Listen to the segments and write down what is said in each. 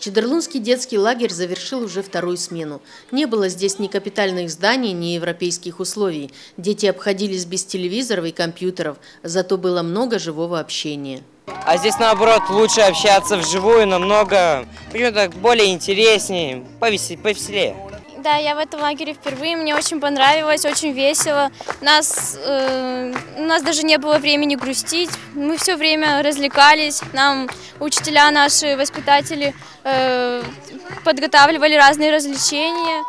Чедерлунский детский лагерь завершил уже вторую смену. Не было здесь ни капитальных зданий, ни европейских условий. Дети обходились без телевизоров и компьютеров, зато было много живого общения. А здесь, наоборот, лучше общаться вживую, намного почему-то более интереснее, повесе- повеселее. Да, я в этом лагере впервые, мне очень понравилось, очень весело. Нас, э, у нас даже не было времени грустить, мы все время развлекались, нам учителя наши, воспитатели э, подготавливали разные развлечения.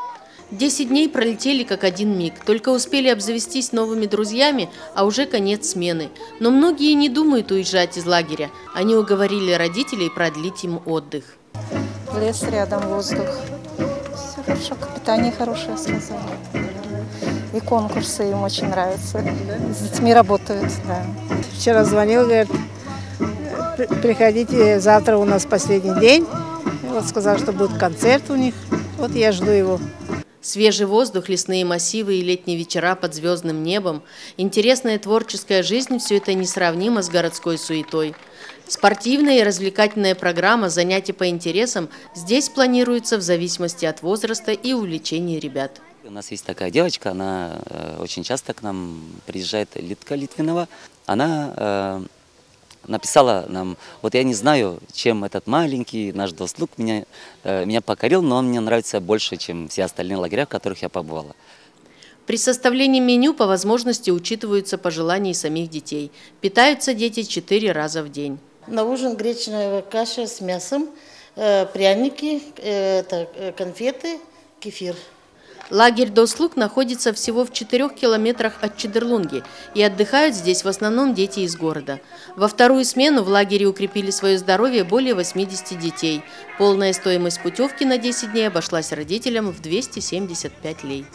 Десять дней пролетели как один миг, только успели обзавестись новыми друзьями, а уже конец смены. Но многие не думают уезжать из лагеря. Они уговорили родителей продлить им отдых. Лес рядом, воздух. Все хорошо, питание хорошее сказали. И конкурсы им очень нравятся. С детьми работают, да. Вчера звонил, говорит, «При- приходите, завтра у нас последний день. Вот сказал, что будет концерт у них. Вот я жду его. Свежий воздух, лесные массивы и летние вечера под звездным небом, интересная творческая жизнь – все это несравнимо с городской суетой. Спортивная и развлекательная программа занятий по интересам здесь планируется в зависимости от возраста и увлечений ребят. У нас есть такая девочка, она э, очень часто к нам приезжает, Литка Литвинова. Она э, написала нам, вот я не знаю, чем этот маленький наш дослуг меня, э, меня покорил, но он мне нравится больше, чем все остальные лагеря, в которых я побывала. При составлении меню по возможности учитываются пожелания самих детей. Питаются дети четыре раза в день. На ужин гречневая каша с мясом, э, пряники, э, конфеты, кефир. Лагерь Дослуг находится всего в четырех километрах от Чедерлунги, и отдыхают здесь в основном дети из города. Во вторую смену в лагере укрепили свое здоровье более 80 детей. Полная стоимость путевки на 10 дней обошлась родителям в 275 лей.